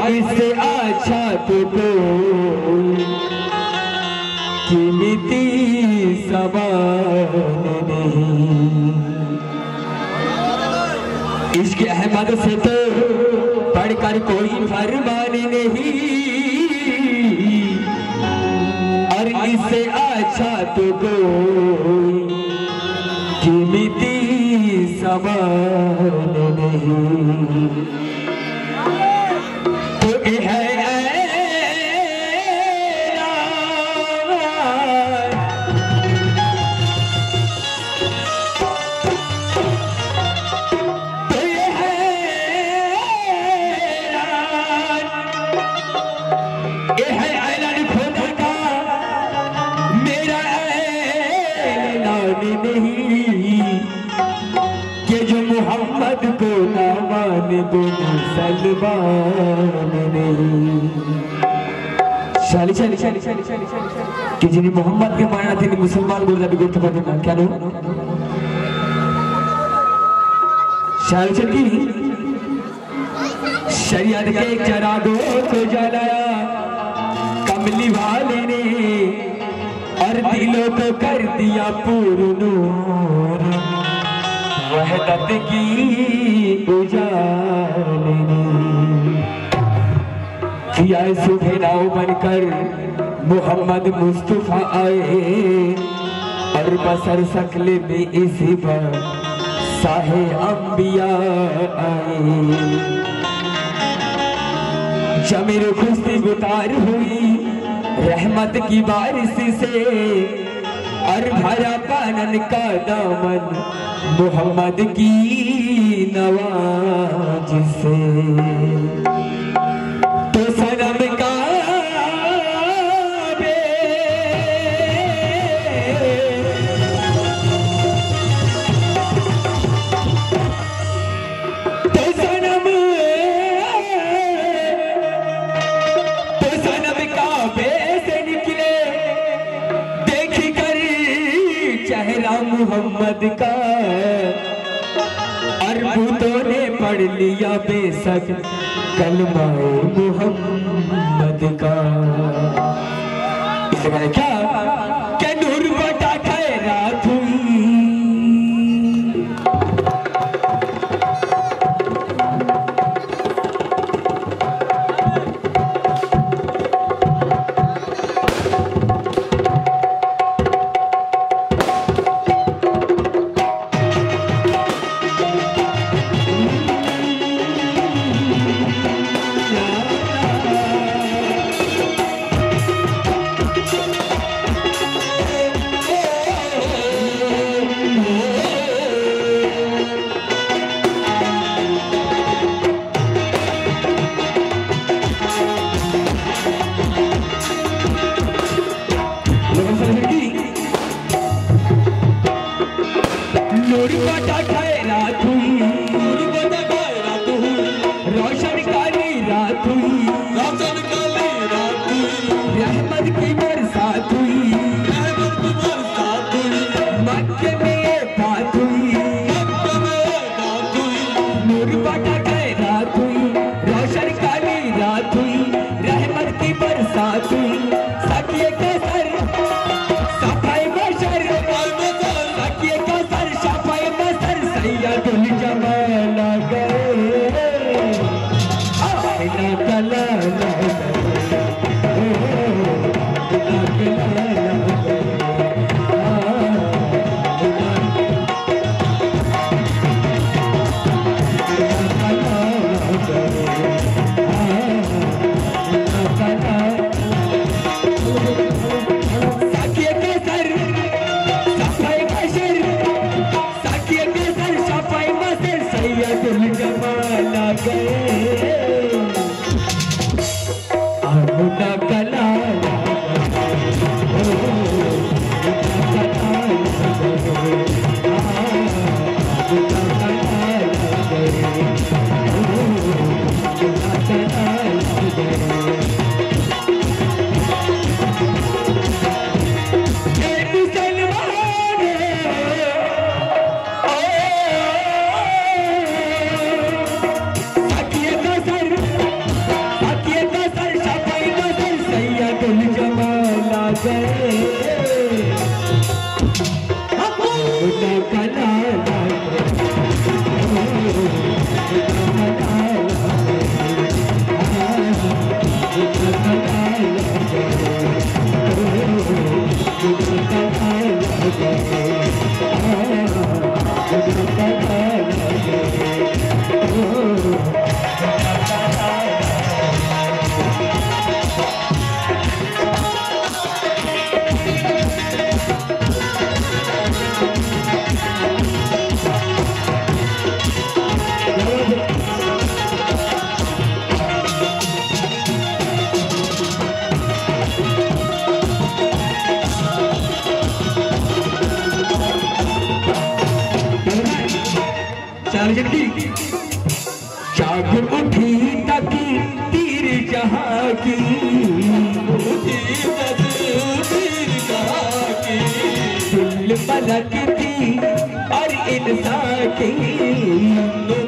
اس سے اچھا تو کوئی قیمتی سامان نہیں عشق احمد سے تو پڑھ کر کوئی فرمان نہیں اور اس سے اچھا تو کوئی قیمتی سامان نہیں مسلمان کہ جنہیں محمد کے معنی تھی مسلمان بولتا بھی گرتے پڑھتے ہیں کیا لو شالی شالی شریعت کے چراغوں کو جلایا کملی والے نے اور دلوں کو کر دیا پور نور کیا صبح ناؤ بن کر محمد مصطفیٰ آئے اور بسر سکلے میں اسی پر ساہ انبیاء آئے۔ جمیر خستی گتار ہوئی رحمت کی بارش سے اور بھرا پانن کا دامن محمد کی نواز سے۔ چہرہ محمد کا۔ اور نے پڑھ لیا بے سک کلمہ محمد کا۔ اس میں کیا Chori Mata جلدی جاگ اٹھی تکی تیر جہاں کی دل پلکتی اور انسان کی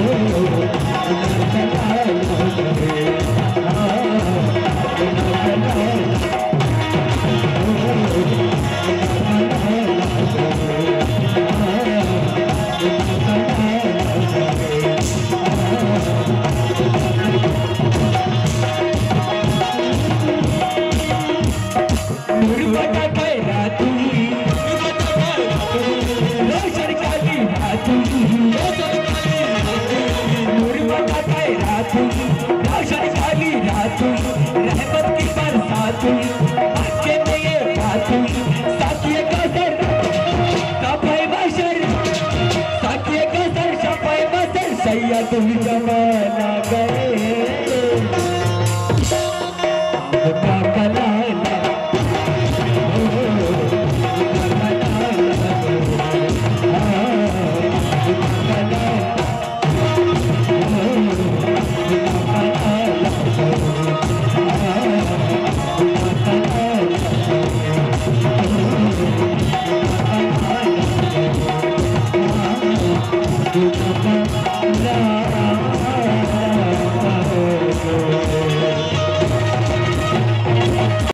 Oh, دیا تو ہی جانا